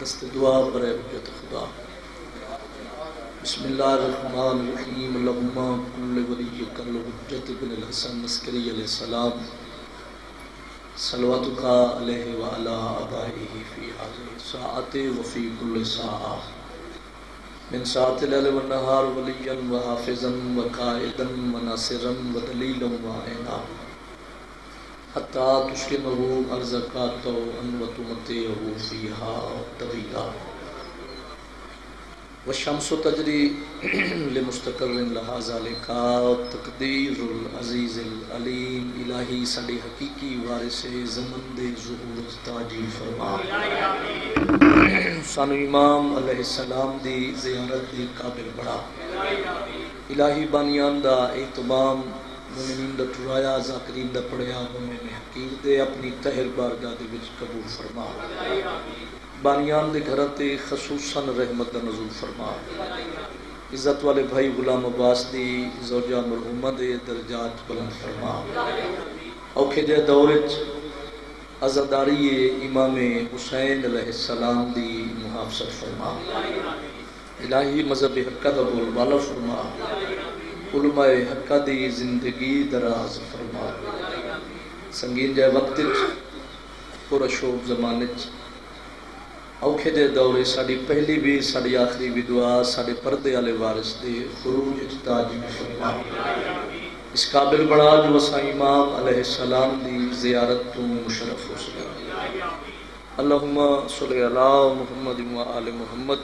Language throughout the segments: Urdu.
دست دعا برے حجت خدا۔ بسم اللہ الرحمن الرحیم اللہم کل ولی کل حجت بن الحسن مسکری علیہ السلام۔ صلواتک علیہ وعلا آبائیہ فی حاضر ساعت وفی کل ساعہ۔ من ساعت اللیل والنہار ولیا وحافظا وقائدا وناصرا ودلیلا وعینا حتی تشکنہو ارزقاتو انوتمتیہو فیہا طویلا والشمس تجری لمستقر لہا ذالکا تقدیر العزیز العلیم الہی سڑی حقیقی وارث زمن دے ظہور تاجی فرما. سانو امام علیہ السلام دی زیارت دی قابل بڑا. الہی بانیان دا اعتمام مومنین دا ٹرایا ذاکرین دا پڑیا مومن حقیر دے اپنی تہر بارگاہ دے وچ قبول فرما۔ بانیان دے گھرتے خصوصاً رحمت دا نزول فرما۔ عزت والے بھائی غلام عباس دی، زوجہ مرحومہ دے درجات بلند فرما۔ اوکھے جے دورچ عزداری امام حسین علیہ السلام دی محافظت فرما۔ الہی مذہب حقہ دا بول بالا فرما۔ علماء حقہ دی زندگی دراز فرما سنگین جے وقت پورا شوق زمانچ اوکھے دے دورے ساڑی پہلی بھی ساڑی آخری بھی دعا ساڑے پردے والے وارث دے خروج اجتاج فرما اس قابل بڑا جو وسا امام علیہ السلام دی زیارت تو مشرف ہو سکا۔ اللہم صلی اللہ محمد و آل محمد۔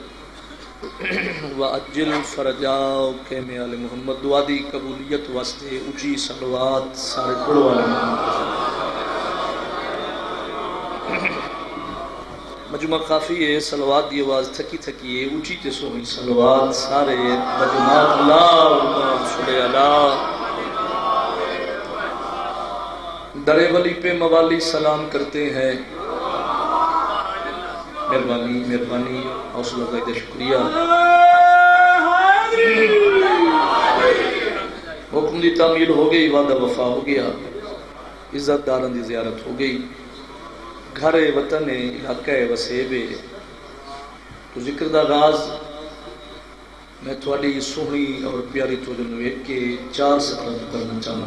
و اجل فرجاؤ کے میں آل محمد. دعا دی قبولیت واسطے اچھی سلوات سارے پڑھو آل محمد مجمع کافی ہے سلوات دی آواز تھکی تھکی ہے، اونچی تے سونی سلوات سارے مجمعات اللہ صلی اللہ. درے ولی پہ موالی سلام کرتے ہیں۔ مہربانی مہربانی حوصلہ قائد شکریہ حکم دی تعمیل ہو گئی وعدہ وفا ہو گیا عزت دارن دی زیارت ہو گئی گھر وطن علاقہ وسیب تو ذکر دا غاز میں تھوڑی سونی اور پیاری تو جنو ایک کے چار سطرہ کرنا چاہنا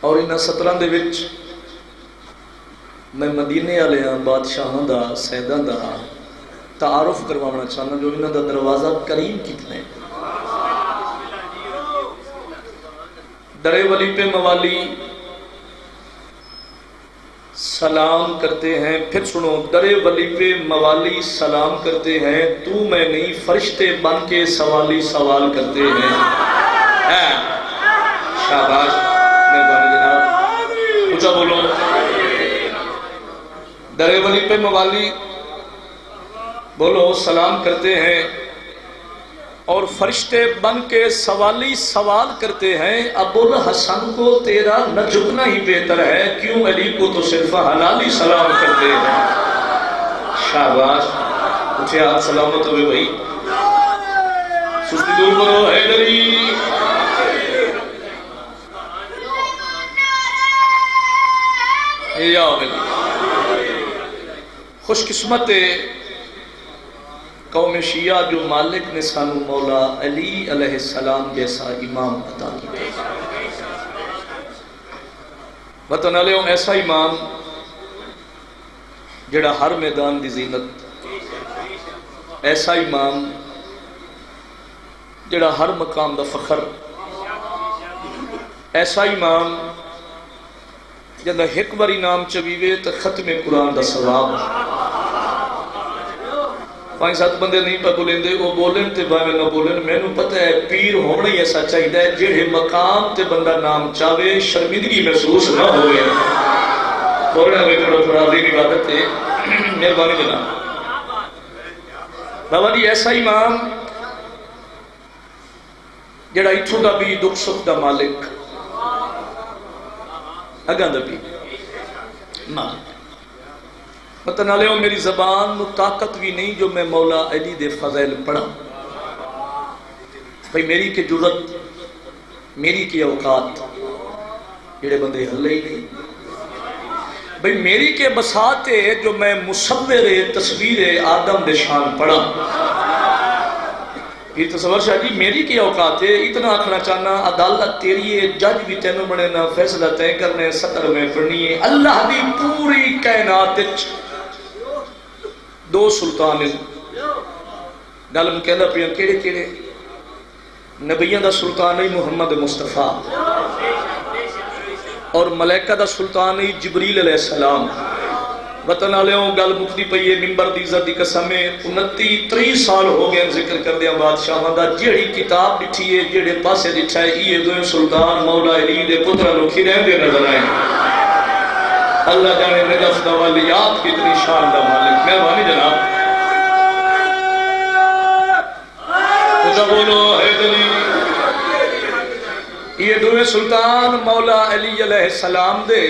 اور انہا سطرہ دے وچ میں مدینے والے ہاں بادشاہاں دا، سیداں دا تعارف کروانا چاہنا، جو انہا دا دروازہ کریم کتنے درے ولی پہ موالی سلام کرتے ہیں۔ پھر سنو، درے ولی پہ موالی سلام کرتے ہیں۔ تو میں نہیں، فرشتے بن کے سوالی سوال کرتے ہیں۔ ہاں، شاباش مہربانی جناب اچھا بولو۔ درے ولی پہ موالی بولو، سلام کرتے ہیں اور فرشتے بن کے سوالی سوال کرتے ہیں، ابو الحسن کو تیرا نہ جھکنا ہی بہتر ہے، کیوں علی کو تو صرف حلالی سلام کرتے ہیں؟ شاباش، اٹھے ہاتھ سلامت ہوئے بھائی۔ سستی دور کرو حیدری یا خوش قسمت قوم شیعہ جو مالک نے سانو مولا علی علیہ السلام جیسا امام عطا کیا وطن علیہ ایسا امام جڑا ہر میدان دی زینت، ایسا امام جڑا ہر مقام دا فخر، ایسا امام جندہ ہک باری نام چویوے تا ختم قرآن دا ثواب۔ پانچ سات بندے نہیں پہ بولیں دے وہ بولن تے باوے نہ بولن میں نو پتہ ہے پیر ہونا ہی ایسا چاہیے ہے جڑے مقام تے بندہ نام چاہوے شرمندگی محسوس نہ ہوئے بولنا میں کرو تھوڑا دین عبادت تے مہربانی جنا بابا جی ایسا امام جڑا اتھو دا بھی دکھ سکھ دا مالک اگاں دا بھی مالک پتہ نہ لے میری زبان نو طاقت بھی نہیں جو میں مولا علی دے فضائل پڑھا بھئی میری کی جرت میری کی اوقات جڑے بندے ہلے ہی نہیں۔ بھئی میری کے بساتے جو میں مصور تصویر آدم دشان پڑھا یہ تصور شاہ جی میری کی اوقات ہے۔ اتنا آکھنا چاہنا، عدالت تیری ہے، جج بھی تینوں بڑے نا، فیصلہ تین کرنے سطر میں پڑھنی ہے۔ اللہ دی پوری کائنات دو سلطان گل میں کہنا پیا، کیڑے کیڑے? نبیان دا سلطان ہی محمد مصطفیٰ۔ اور ملائکہ دا سلطان ہی جبریل علیہ السلام۔ وطن آلیوں گل مکتی پئیے ممبر دی عزت دی قسمیں انتی تری سال ہو گئے ذکر کر دیا بادشاہ دا۔ جیڑی کتاب ڈٹھی ہے، جیڑے پاسے ڈٹھا ہے، یہ دوئے سلطان مولا علی دے پترہ لکھی رہن دے نظر آئے اللہ جانے نجف دا والیات کتنی شان دا مالک۔ مہربانی جناب۔ اچھا بولو حیدری یہ دوئے سلطان مولا علی علیہ السلام دے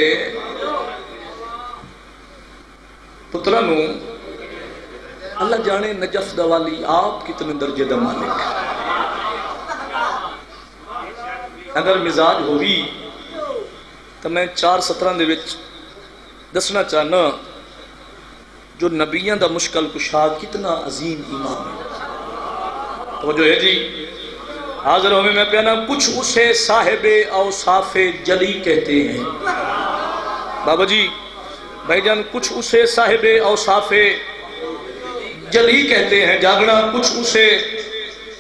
پترانو، اللہ جانے نجف دوالی آپ کتنے درجے دا مالک۔ اگر مزاج ہوئی، تو میں چار سترہ دے وچ دسنا چاہنا جو نبیان دا مشکل کشا کتنا عظیم ایمان ہے۔ تو جو ہے جی؟ حاضر ہوئے میں پیانا کچھ اسے صاحب اوصاف جلی کہتے ہیں۔ بابا جی بھائی جان کچھ اسے صاحب اوصاف جلی کہتے ہیں۔ جاگنا کچھ اسے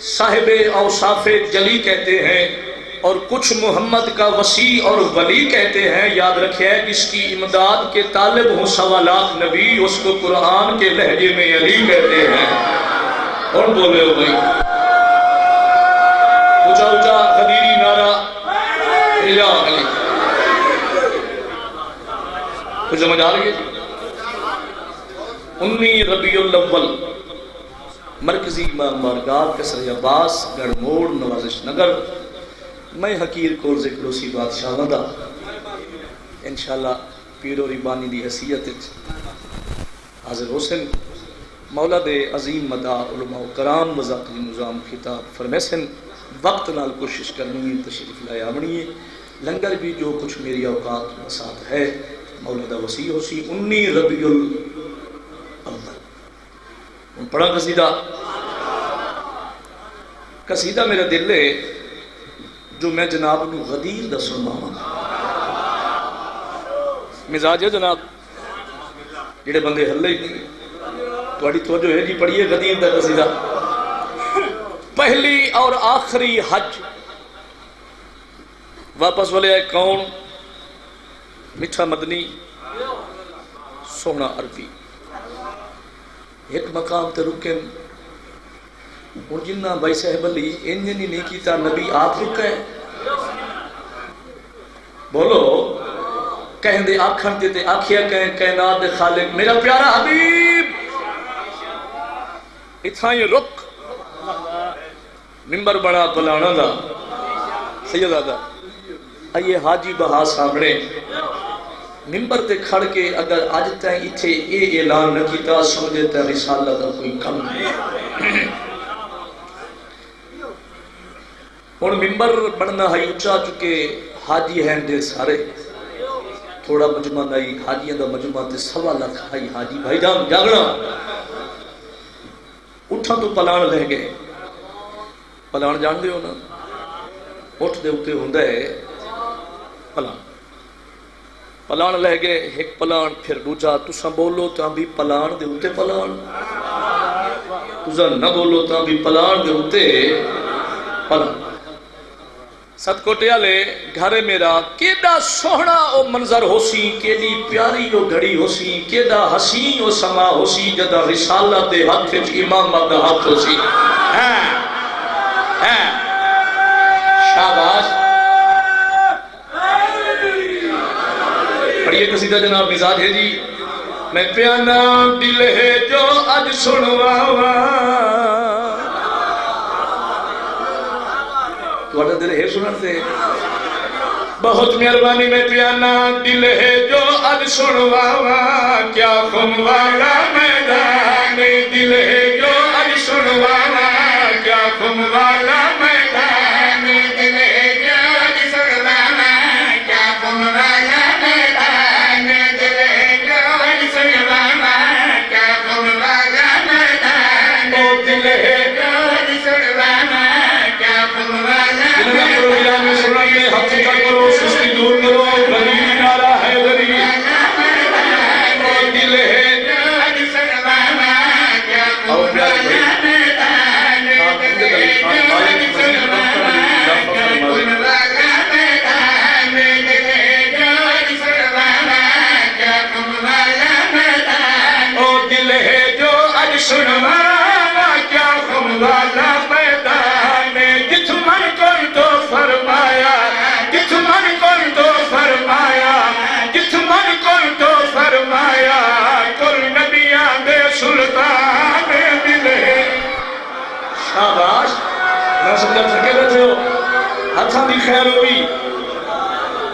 صاحب اوصاف جلی کہتے ہیں۔ اور کچھ محمد کا وسیع اور ولی کہتے ہیں، یاد رکھے جس کی امداد کے طالب ہوں سوالات نبی، اس کو قرآن کے لہجے میں علی کہتے ہیں۔ اور بولے ہو بھائی۔ اچھا اچھا خدیری نعرہ۔ یا علی۔ کچھ سمجھ آ رہی ہے؟ انی ربیع الاول، مرکزی امام بارگاہ کسر عباس گڑ موڑ، نوازش نگر۔ میں حقیر کو ذکر اسی بادشاہ دا۔ انشاءاللہ پیر و ربانی دی حیثیت حاضر حسن مولا دے عظیم مدہ علماء و کرام، وزاقی نظام خطاب فرمیسن، وقت نال کوشش کرنی ہے، تشریف لائے آمنی ہے۔ لنگر بھی جو کچھ میری اوقات میں ہے، مولا دا وسیع ہو سی انی ربیع الاول ان پڑھا قصیدہ۔ قصیدہ میرا دل ہے جو میں جناب نو غدیر دا سننا ہوں مزاج ہے جناب؟ جڑے بندے ہلے ہی نہیں۔ تو اڑی توجہ ہے جی پڑھیے غدیر دا قصیدہ۔ پہلی اور آخری حج۔ واپس والے آئے کون؟ میٹھا مدنی۔ سونا عربی۔ ایک مقام تے رکن۔ اور جنہ بھائی صاحب علی انجنی نہیں کیتا نبی آپ رکا ہے۔ بولو، کہیں دے آکھن تے تے آکھیا کہیں، کائنات دے خالق، میرا پیارا حبیب۔ اتھا یہ رک۔ ممبر بڑا پلانا دا۔ سیدہ دا آئیے حاجی بہا سامنے۔ ممبر تے کھڑ کے اگر آج تائیں اتھے اے اعلان نہ کیتا، سمجھے تے رسالہ دا کوئی کم نہیں۔ اور ممبر بڑھنا ہے اچھا چکے حاجی ہیں دے سارے تھوڑا مجمع نہیں حاجیاں دا مجمع تے سوا لکھ ہے حاجی بھائی جان جاگنا اٹھا تو پلان لے گئے پلان جان دے ہو نا اٹھ دے اتے ہوں دے پلان پلان لے گئے ایک پلان پھر دوجا تسا بولو تا بھی پلان دے اتے پلان تسا نہ بولو تا بھی پلان دے اتے پلان ست کوٹیا لے گھر میرا کیڈا سوہنا او منظر ہو سی کیڈی پیاری او گھڑی ہو سی کیڈا حسین او سما ہو سی جدا رسالہ دے ہاتھ وچ امام دا ہاتھ ہو سی ہاں ہاں پڑھیے قصیدہ جناب مزاج ہے جی۔ میں پیانا دل ہے جو اج سنواوا۔ تھوڑا دل ہے سنن سے بہت مہربانی میں پیانا دل ہے جو اج سنواوا کیا خم والا میدان دل ہے جو اج سنواوا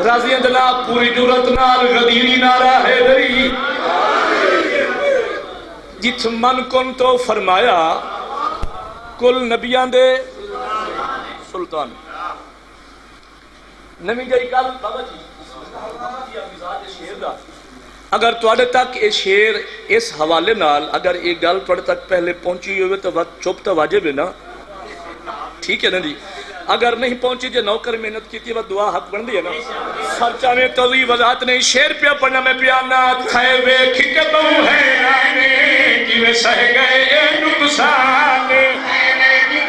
راضی جناب پوری جرت نال، غدیری نارا حیدری۔ جت من کن تو فرمایا، کل نبیان دے سلطان۔ نمی جائی گل بابا جی, جی اگر توڑے تک یہ شیر اس حوالے نال اگر یہ گل توڑے تک پہلے پہنچی ہوئے تو چپ تو واجب ہے نا؟ ٹھیک ہے نا جی؟ اگر نہیں پہنچی جو نوکر محنت کی تھی وہ دعا حق بن دی نا۔ سرچہ میں توضی وضاحت نہیں، شیر پہ پڑھنا، میں پیانا کھائے وے کھکے بہو ہے رانے کی وے سہ گئے نقصان۔ جادی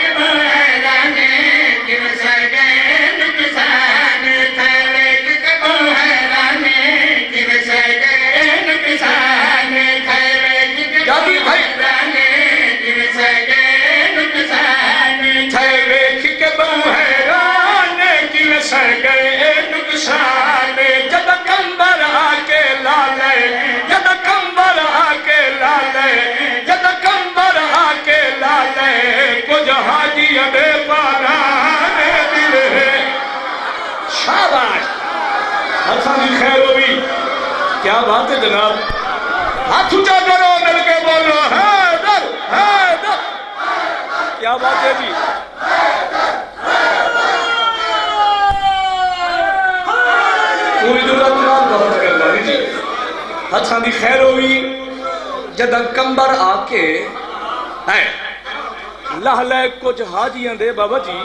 ہتھاں دی خیر ہوئی جدہ کمبر آ کے ہے لہ لے کچھ حاجیاں دے بابا جی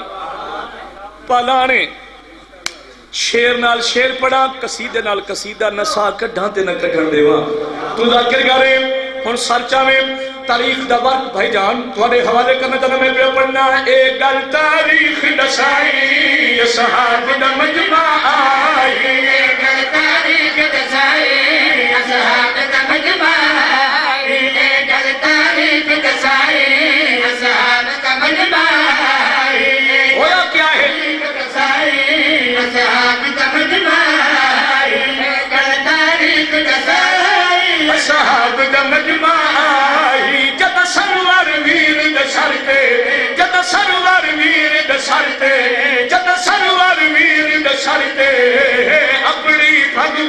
پالانے شیر نال شیر پڑا قصیدے نال قصیدہ، نسا کڈھاں تے نہ کڈھن دیواں۔ تو ذاکر کرے ہن سرچا میں تاریخ دا ورک بھائی جان تھوڑے حوالے کرنا چاہتا میں پہ پڑھنا اے گل تاریخ دسائی صحاب دا مجمع آئی اے گل اپنی پھگ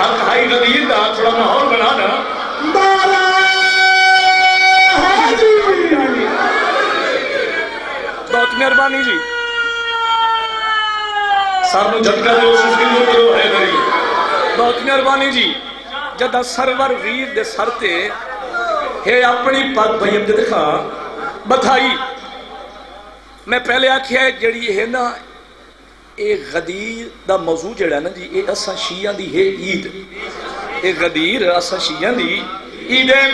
حق ہائی دا تھوڑا ماحول بنانا بالا بہت مہربانی جی۔ سارنو جھٹکا اس کی کرو ہے بہت مہربانی جی۔ جدہ سرور ویر دے سرتے ہے اپنی پاک بھائیم دے دکھا۔ بتھائی۔ میں پہلے آکھیا ہے جڑی ہے نا، اے غدیر دا موضوع جڑا نا جی اے اسا شیعہ دی ہے عید۔ اے غدیر اسا شیعہ دی عید ہے۔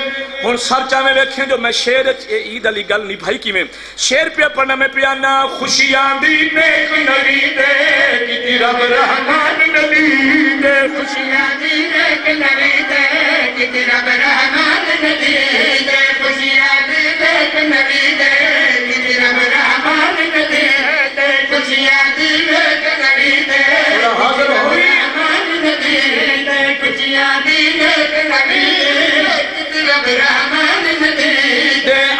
ہن سرچا میں ویکھیں جو میں شعر اے عید علی گل نہیں بھائی کی میں شعر پہ پڑھنا میں پیانا خوشیاں دی نیک نبی دے کتی رب رحمان نبی دے۔ خوشیاں دی نیک نبی دے کتی رب رحمان نبی دے۔ خوشیاں دی نیک نبی دے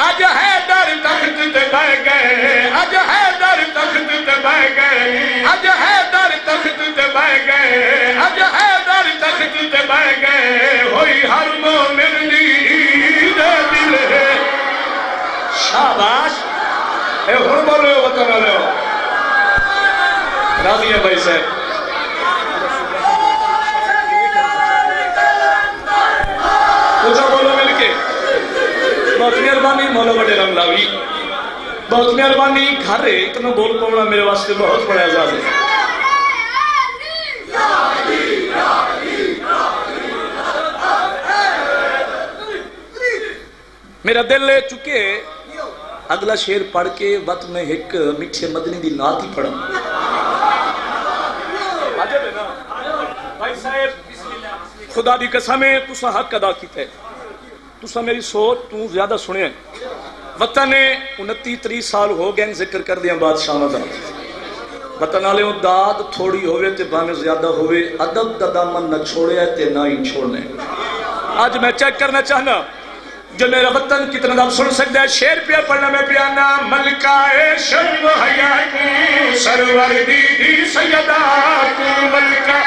اج ہے در تخت بہ گئے۔ اج ہے در تخت بہ گئے۔ اج ہے در تخت بہ گئے۔ اج ہے در تخت بہ گئے۔ ہوئی ہر مومن دی عید دل ہے۔ شاباش۔ اے ہن بولو وطن والے راضی ہے بھائی صاحب پوچھا بولو مل کے بہت مہربانی مولا بڑے رنگ لاوی بہت مہربانی گھر ہے اتنا بول پاؤنا میرے واسطے بہت بڑا اعزاز اگلا شیر پڑھ کے وقت میں ایک میٹھے مدنی دی نات ہی پڑھا خدا دی قسم ہے تسا حق ادا کیتا ہے تسا میری سوچ تو زیادہ سنے ہیں وطن نے انتی تری سال ہو گئے ذکر کر دیا بادشاہ دا وطن والے داد تھوڑی ہوئے تے بانے زیادہ ہوئے ادب دا دامن نہ چھوڑے تے نہ ہی چھوڑنے آج میں چیک کرنا چاہنا جو میرا وطن کتنا دم سن سکتا ہے شیر پیا پڑھنا، میں پیانا، ملکہ شرم حیا کو سرور دی دی سیدہ کو ملکہ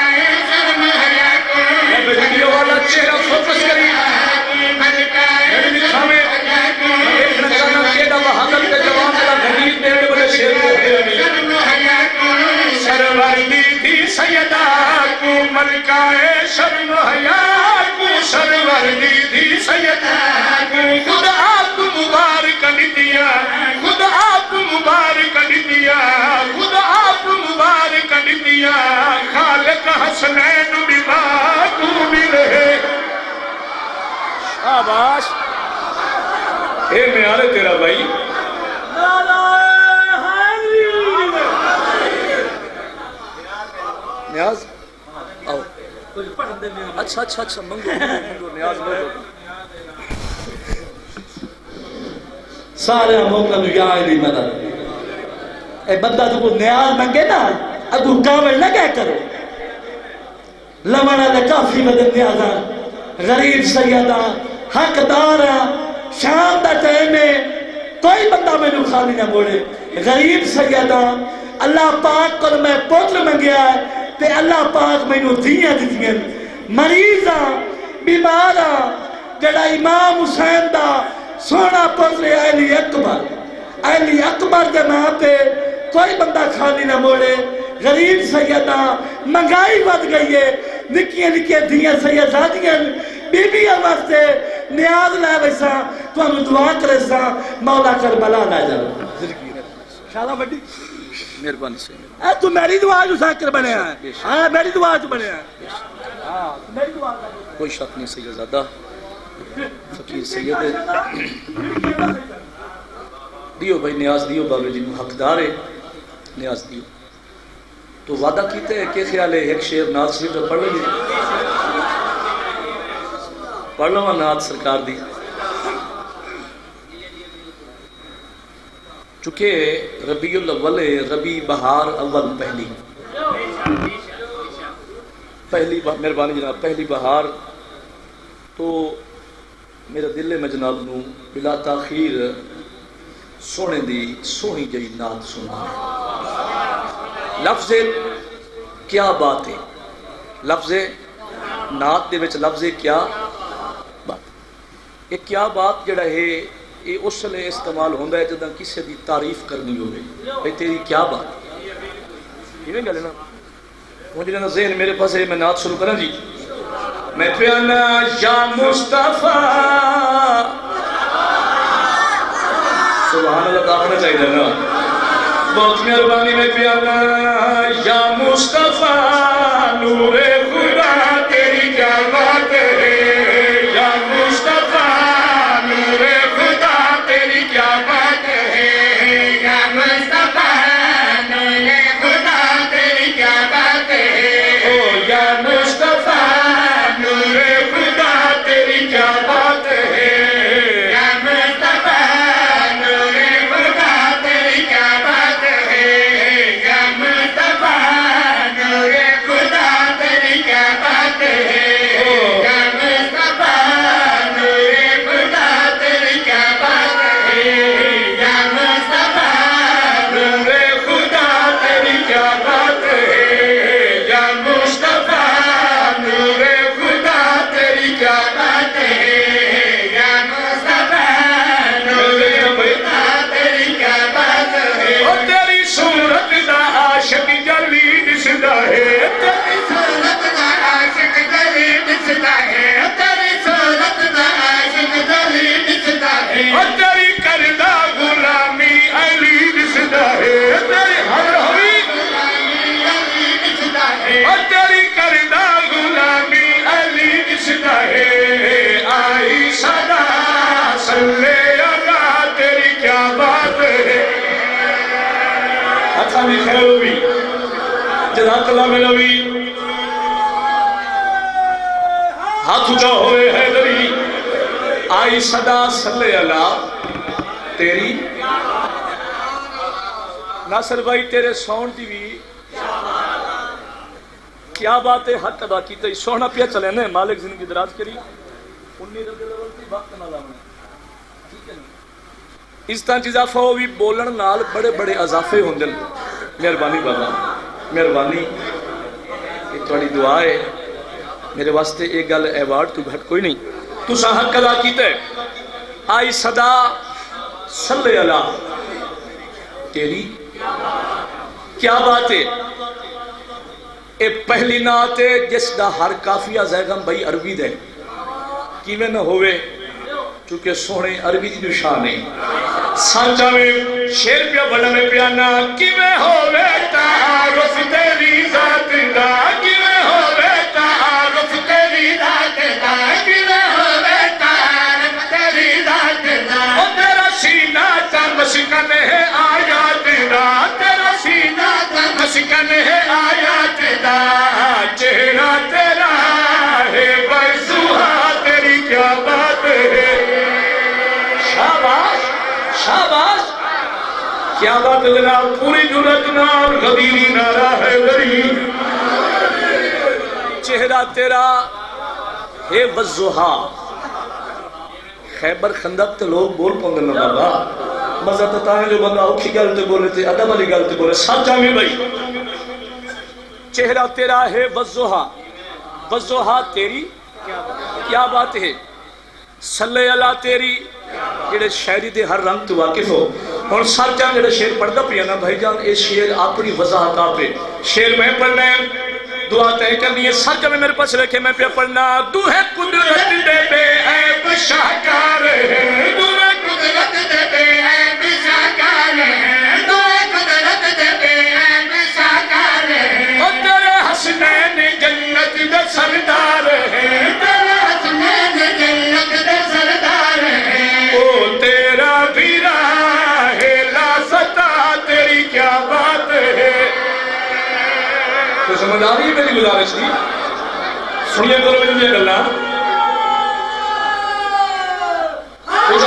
شرم حیا کو میں ویڈیو والا چہرہ فوکس کریں دی دی سیدہ کو ملکہ شرم حیا کو سرور دی دی سیدہ کو خود آپ مبارک دیا خود آپ مبارک دیا اچھا اچھا اچھا منگو منگو نیاز منگو۔ سارے موقع نو یا علی مدد۔ اے بندہ تو کو نیاز منگے نا اگو کامل نہ کہہ کرو۔ لمنا دے کافی مدد نیازا غریب سیدہ حقدار شام دا ٹائم ہے۔ کوئی بندہ میں نو خالی نہ موڑے۔ غریب سیدہ اللہ پاک کو میں پوتر منگیا ہے۔ تے اللہ پاک میں نو دیاں دیتیاں مریضاں بیماراں جڑا امام حسین دا سونا پتر علی اکبر۔ علی اکبر دے نام پہ کوئی بندہ خالی نہ موڑے۔ غریب سیدہ منگائی بد گئی ہے۔ نکیاں نکیاں دیاں سیدادیاں بی بی واسطے نیاز لے ویسا تو ہم دعا کرے سا مولا کربلا لے جاؤ شالا بڑی۔ مہربانی سے اے تو میری دعا جو ساکر بنے ہیں ہاں میری دعا جو بنے ہیں کوئی شک نہیں، سید زادہ۔ فقیر سید۔ دیو بھائی، نیاز دیو، بابے جی حقدار ہے۔ نیاز دیو۔ تو وعدہ کیتے ہیں کہ خیال ہے؟ ایک شیر ناز شریف جو پڑھ لیں گے پڑھ لوں ناز سرکار دی۔ چونکہ ربیع الاول ربی بہار اول پہلی۔ پہلی بار مہربانی جناب پہلی بہار تو میرا دل میں جناب نو بلا تاخیر سونے دی سونی جئی نات سنا لفظ کیا بات ہے لفظ نات دے وچ لفظ کیا بات یہ کیا بات جڑا ہے یہ اس لیے استعمال ہوندہ ہے جدہ کسی دی تعریف کرنی ہوئے بھئی تیری کیا بات یہ نہیں گلے نا مجھے نا ذہن میرے پاس ہے، میں نات شروع کرنا جی۔ میں پیانا یا مصطفیٰ۔ سبحان اللہ کا چاہیے نا۔ بہت مہربانی میں پیانا یا مصطفیٰ، نور خدا جزاک اللہ میں نبی۔ ہاتھ اچھا ہوئے حیدری آئی صدا صلی اللہ۔ تیری۔ ناصر بھائی، تیرے سون دی بھی۔ کیا بات ہے؟ حق ادا کی تے سونا پیا چلے نے۔ مالک زندگی دراز کری۔ انی رضی اللہ عنہ وقت نہ لاویں اس طرح اضافہ ہو بھی بولن نال بڑے بڑے اضافے ہوندے مہربانی بابا۔ مہربانی، یہ تھوڑی دعا ہے۔ میرے واسطے ایک گل ایوارڈ تو گھٹ کوئی نہیں۔ تو حق ادا کیتا ہے۔ آئی صدا صلی اللہ۔ تیری؟ کیا بات ہے؟ اے پہلی نات ہے جس دا ہر کافیہ زیگم بھائی عربی دے۔ کیویں نہ ہوئے چونکہ سونے عربی دی نشان ہے۔ سانچا میں شیر پیا بڑا میں پیانا کیویں ہوئے تعارف تیری ذات دا کیویں ہوئے تعارف تیری ذات دا کیویں ہوئے تعارف تیری ذات دا او تیرا سینہ تا مسکن ہے آیات دا تیرا سینہ تا مسکن ہے آیات دا چہرہ کیا بات ہے پوری جرت نال غدیری نارا ہے غریب۔ چہرہ تیرا ہے وزوہا خیبر خندق تے لوگ بول پوندے نہ بابا مزہ تو تاں جو بندہ اوکھی گل تے بولے تے، ادب والی گل تے بولے سچا میں بھائی۔ چہرہ تیرا ہے وزوہا وزوہا تیری کیا بات ہے؟ صلی اللہ تیری، جڑے شاعری دے ہر رنگ تو واقف ہو۔ اور سر جان جڑے شیر پڑھدا پیا نا، بھائی جان، اے شیر اپنی وضاحت پہ شیر میں پڑھنا ہے، دعا طے کرنی ہے۔ سر جب میرے پاس رکھے، میں پہ پڑھنا۔ تو ہے قدرت دے بے عیب شاہکار ہے تو ہے قدرت دے بے عیب شاہکار ہے تو قدرت دے بے عیب شاہکار ہے اور تیرے حسنین جنت دے سردار ہے تو سمجھ آ رہی ہے میری گزارش کی سنیے کرو میری یہ گلا کچھ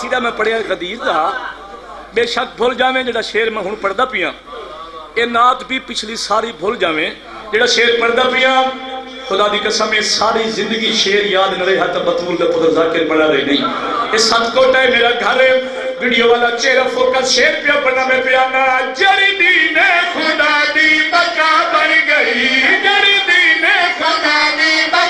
قصیدہ میں پڑھیا غدیر دا، بے شک بھول جاویں جڑا شیر میں ہن پڑھدا پیاں اے نعت بھی پچھلی ساری بھول جاویں۔ جڑا شیر پڑھدا پیاں خدا دی قسم ہے ساری زندگی شیر یاد نہ رہا تو بطول دا پتر ذاکر پڑھا رہی نہیں۔ اس سات کوٹا ہے میرا گھر ہے ویڈیو والا چہرہ فوکس شیر پیا پڑھنا میں پیانا جڑی دین خدا دی بقا بن گئی، جڑی دین خدا دی بقا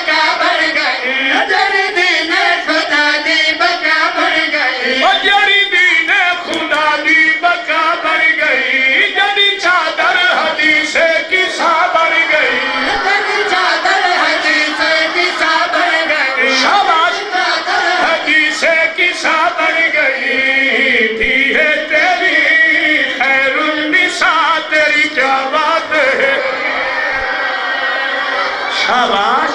شاباش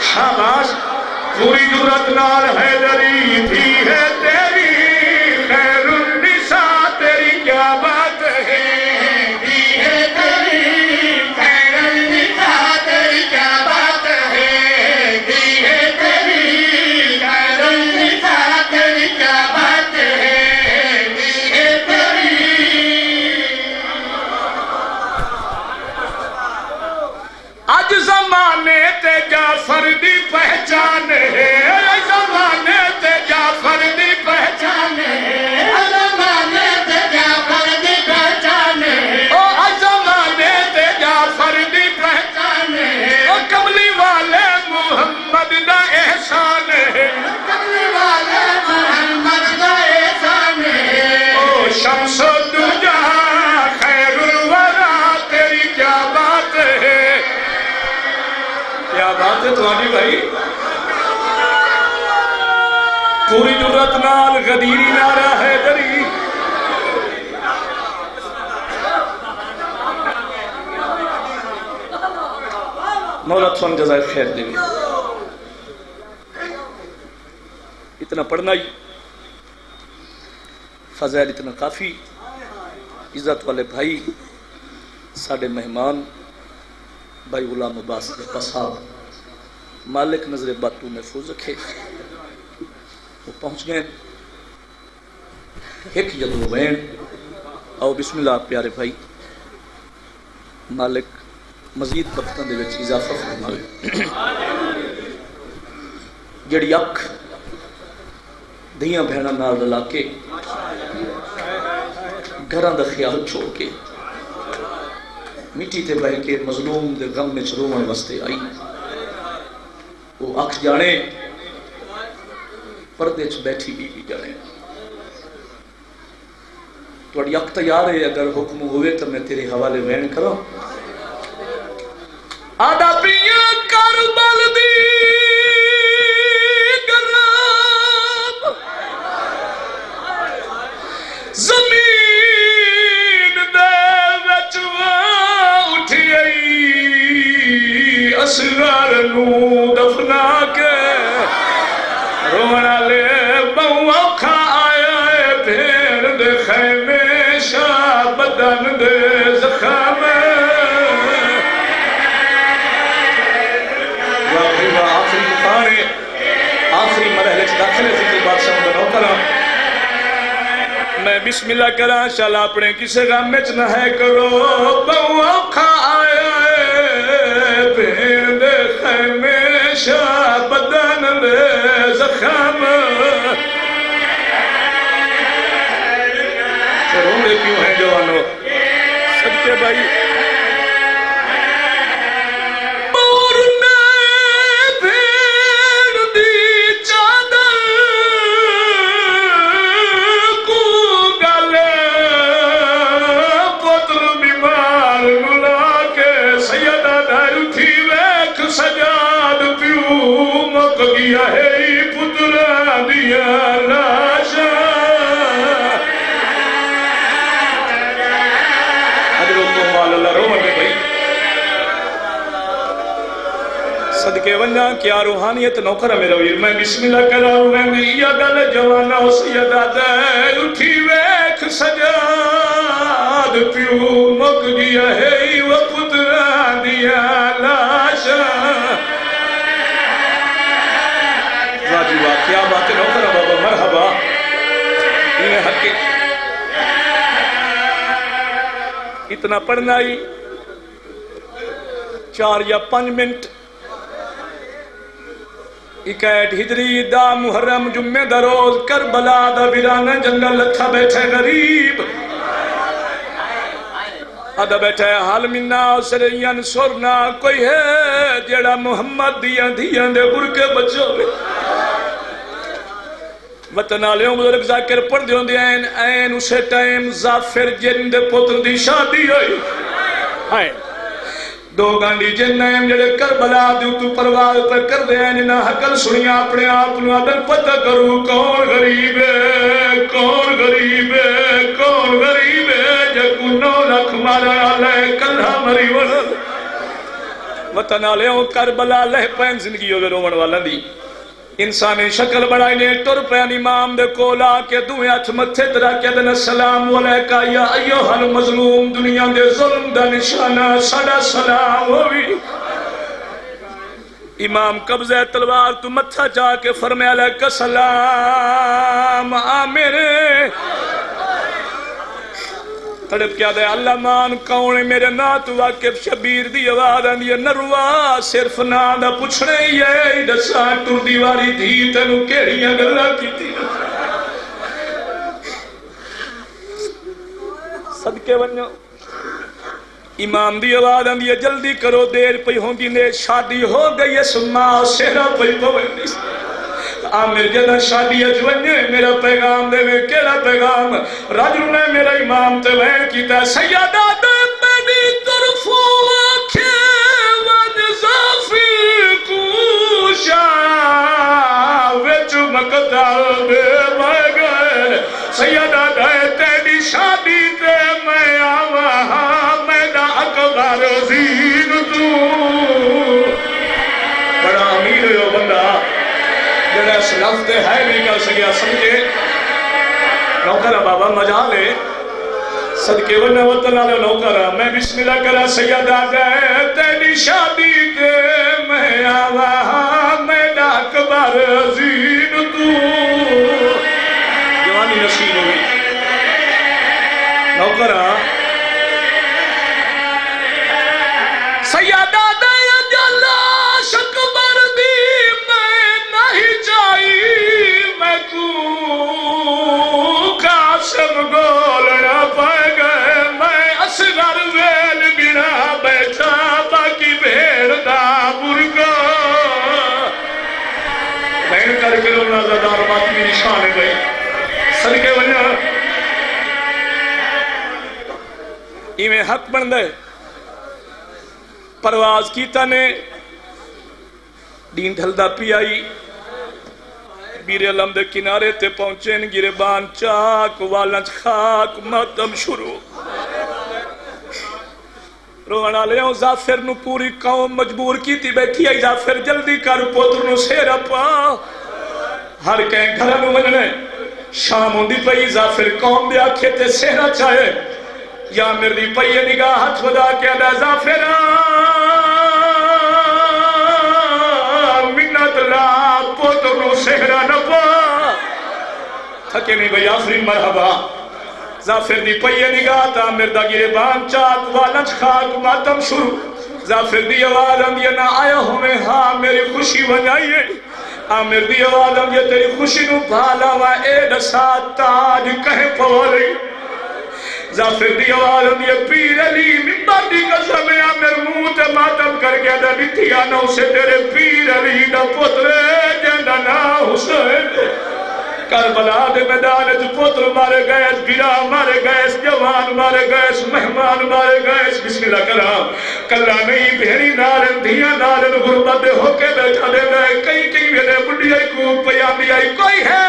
شاباش پوری جرت کیا بھائی پوری جرت نال غدیری نارا ہے دری مولا تھون جزائے خیر دے اتنا پڑھنا ہی فضائل اتنا کافی عزت والے بھائی ساڈے مہمان بھائی غلام عباس صاحب مالک نظر باتو محفوظ رکھے۔ وہ پہنچ گئے۔ ایک جدو وین آؤ بسم اللہ پیارے بھائی۔ مالک مزید وقتاں دے وچ اضافہ فرماوے جڑی اکھ دیاں بہناں نال رلا کے گھراں دا خیال چھوڑ کے مٹی تے بہ کے مظلوم دے غم وچ روون واسطے آئی۔ وہ اکھ جانے۔ پردے چ بیٹھی بھی جانے۔ تھوڑی اک تیار ہے، اگر حکم ہوئے تو میں تیرے حوالے وین کروں آدھا پی اسرار نو دفنا کے رونا لے بہو اوکھا آیا ہے پھر دے خیمے شاہ بدن دے زخم واہ واہ آخری مقانے آخری مرحلے چ داخلے ذکر بادشاہ بنو کرا میں بسم اللہ کرا شالا اپنے کسے غم وچ نہ ہے کرو۔ بہو دے زخم کیوں ہیں جوانو؟ کے بھائی۔ صدقے ونجا کیا روحانیت نوکر ہے میرا ویر۔ میں بسم اللہ کراؤں میں بھی یا گل جوانا ہو سیدہ دے اٹھی ویک سجاد، پیو مک گیا ہے وہ پتران دیا لاشا واجی واہ، کیا بات نوکر ہے بابا، مرحبا۔ انہیں حق اتنا پڑھنا ہی چار یا پنج منٹ اکیٹ ہجری دا محرم جمعہ دا روز کربلا دا ویرانہ جنگل لکھا بیٹھے غریب۔ ادا بیٹھے حال منا سرین سورنا کوئی ہے جیڑا محمد دیاں دیاں دے برکے بچوں میں وطن آلیوں بزرگ ذاکر پڑھ دیوں دی این اسے ٹائم زافر جن دے پتر دی شادی ہوئی۔ ہائے۔ دو گانڈی جنہیں جڑے کربلا دیو تو پرواز پر کر دے ہیں نہ حقل سنیا اپنے آپ نو ادن پتہ کرو کون غریب ہے، کون غریب ہے، کون غریب ہے۔ جگو نو لکھ مارا لے کلہ مری ورد وطن ہوں کربلا لہ پین زندگی ہوگے، رومن والا دی۔ انسانی شکل بڑھائی نے، ٹر پین امام دے کولا کے دوئے ہاتھ متھے درا کے دن السلام علیکہ، یا ایوہ المظلوم، دنیا دے ظلم دا نشانہ سڑا سلام ہوئی۔ امام قبضہ تلوار تو متھا جا کے فرمے علیکہ سلام آمیرے تڑپ کیا دے اللہ مان کون میرے نا تو واقف شبیر دی آواز آندی ہے نروا صرف نا دا پوچھنے یہ دسا ٹر دیواری تھی تینو کیڑیاں گلا کی تھی صدقے ونجو امام دی آواز آندی ہے جلدی کرو دیر پئی ہوں گی نے شادی ہو گئی ہے سما سہرا پئی پوندی عامر جدہ شادی اجونے میرا پیغام دے میں کیڑا پیغام۔ رجل نے میرا امام تے وین کیتا سیدہ دے میری طرفوں آکھے ون زافر کوشا وچ مقتل دے میں گئے سیدہ دے تیری شادی تے لفظ ہے نہیں کر سکیا سمجھے؟ نوکرا بابا مجا لے۔ صدقے ورنہ وطن آلے نوکرا میں بسم اللہ کرا سید آجائے تیری شادی کے میں آوا ہاں، میں ڈاک بار زین تو۔ جوانی نصیب ہوئی۔ نوکرا سیادہ کر کے رونا بھی نشان ہے گئی صدقے ونیا ایویں حق بن دے پرواز کیتا نے۔ دین ڈھلدا پی آئی۔ بیر علم دے کنارے تے پہنچے ان گربان چاک والنچ خاک ماتم شروع۔ رونا لے ہوں زافر نو پوری قوم مجبور کی تھی بیٹھی۔ آئی زافر جلدی کر پوتر نو سیرا پا۔ ہر کہیں گھر نو مننے، شام ہوں دی پئی زافر قوم دے آکھے تے سیرا چاہے یا میری پئی نگاہ ہاتھ ودا کے ادا زافرہ منت لا پوتر سہرا نپا تھکے نہیں بھئی آفرین مرحبا۔ زافر دی پئیے نگاہ تا مردہ گرے بان چاک والنچ خاک ماتم شروع۔ زافر دی آواز ہم یہ نہ آیا ہمیں ہاں میری خوشی بنائیے آمر دی آواز یہ تیری خوشی نو بھالا وا، اے دسا تاج کہیں پوری زافر دی آواز یہ پیر علی ممبر دی قسم ہے، آمر منہ تے ماتم کر گیا دا بیتیا نو سے تیرے پیر علی دا پتر جنہ نا حسین۔ کربلا دے میدان جو پتر مارے گئے بیرا مارے گئے جوان مارے گئے مہمان مارے گئے بسم اللہ کرام کلا نہیں بہری نارن دیا نارن غربت دے ہو کے بیٹھا دے گئے کئی کئی میرے بڑی آئی کو پیامی آئی کوئی ہے۔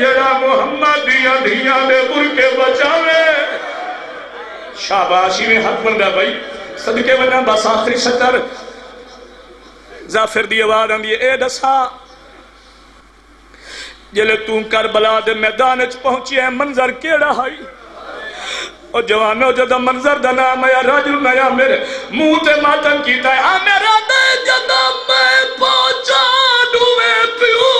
جڑا محمد دیا دیا دے بر کے بچاوے۔ شاباشی میں حق بندہ بھائی، صدقے بنا بس آخری سطر۔ زافر دی آواز آندی اے دسا، جلے توں کربلا دے میدان چ پہنچی ہے، منظر کیڑا ہائی او جوانو جدا منظر دا نام ہے رجل نیا میرے منہ تے ماتم کیتا ہے۔ آ میرا دے جدا میں پہنچا دوے پیو۔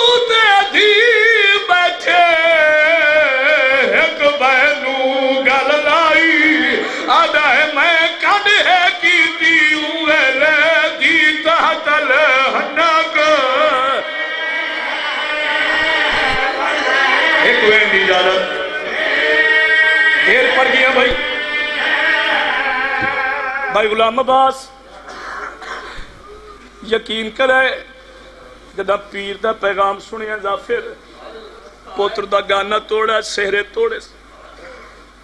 بھائی غلام عباس، یقین کرے جدا پیر دا پیغام سنیا زافر پوتر دا گانا توڑا سہرے توڑے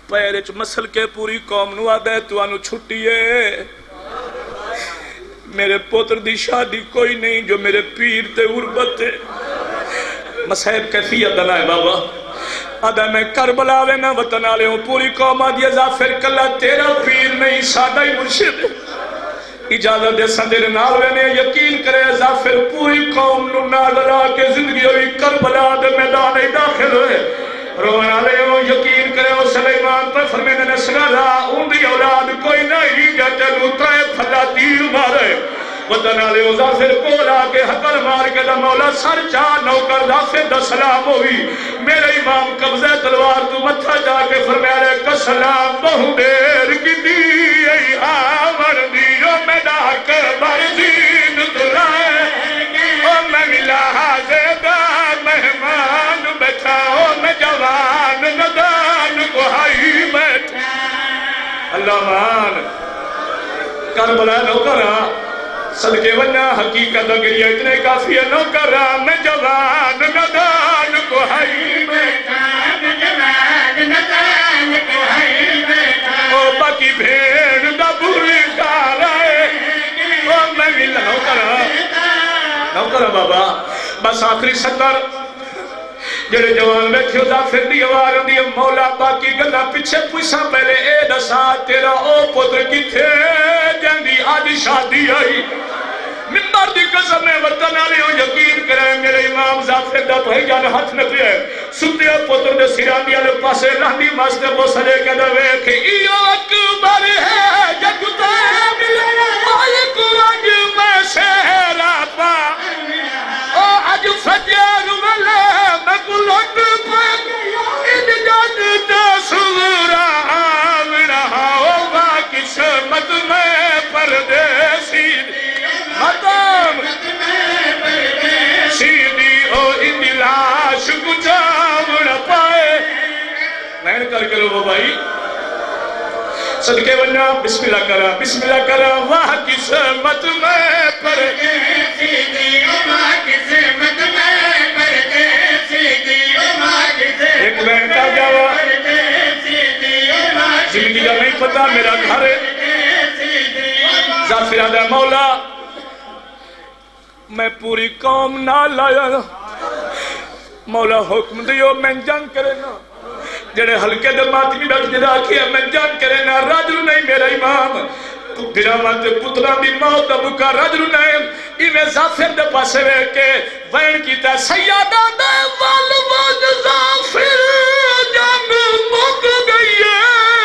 پیرے چ مسل کے پوری قوم نو آدھے تو آنو چھٹیے میرے پوتر دی شادی کوئی نہیں، جو میرے پیر تے غربت تے۔ مسائب کیفیت دنا ہے بابا۔ آدھا میں کربلا وینا وطن آلے ہوں، پوری قوم آدھی ازافر کلا تیرا پیر۔ نہیں سادہ ہی مرشد اجازت دے سندر نال وینے یقین کرے زافر پوری قوم نو نال را کے زندگی ہوئی کربلا دے میدان ہی داخل ہوئے۔ روان لے ہوں یقین کرے ہو، سلیمان پر فرمینے نے سگالا ان دی اولاد کوئی نہیں جاتے لوترائے پھلا تیر مارے۔ وطن آلے ہو زافر کولا کے حقل مار کے دا مولا سر چاہ نوکر زافر دا سلام ہوئی۔ میرے امام قبضہ تلوار تو متھا جا کے فرمینے کا سلام بہو دیر کی دی، ای آمر دیو، میں ڈاک برزین تلائے او میں ملا حاضر مہمان بیٹھاؤ میں جوان ندان کو ہائی بیٹھا۔ اللہ مان، کربلا نوکرہ صدقے ونہ حقیقت اگریا اتنے کافی ہے نوکرہ میں جوان ندان کو ہائی بیٹان جوان ندان کو ہائی بیٹان او باقی بھیڑ دا بھولی کارا ہے۔ او میں ملا نوکرہ ہاں۔ نوکرہ ہاں بابا۔ بس آخری سطر جڑے جوان بیٹھے دا پھر دی آوار دی مولا باقی گلا پیچھے پوچھا پہلے اے دسا، تیرا او پتر کتھے؟ جندی آج شادی آئی۔ ممبر دی قسم ہے وطن آلی ہو، یقین کرے میرے امام زافر دا بھائی جان ہاتھ نہ پیا۔ ستے پتر دے سیران دیا لے پاسے رہنی ماستے بو سلے کے دا ویکھے ایو اکبر ہے جگتے ملے مالک وج میں شہرہ پا۔ او فجر ملے ان جانتا سورا آمنا ہوگا قسمت میں پردیسی سیدھی ان لاش پائے مہن کر بھائی صدقے بننا بسم اللہ کرا بسم اللہ کرا واہ قسمت میں پردیسی ایک بیوی کا نہیں پتا، میرا گھر ہے۔ ذاتیہ دے مولا، میں پوری قوم نہ لایا مولا حکم دیو، میں جنگ کرے نا۔ جڑے حلقے دے ماتمی بیٹھ گرا کیا میں جنگ کرے نا۔ راجل نہیں میرا امام۔ تو گراوان دے پترہ بھی موت دا بکا راجل نہیں۔ انہیں زافر دے پاسے رہ کے وین کی تے سیادہ دے والوان زافر جنگ مک گئی ہے۔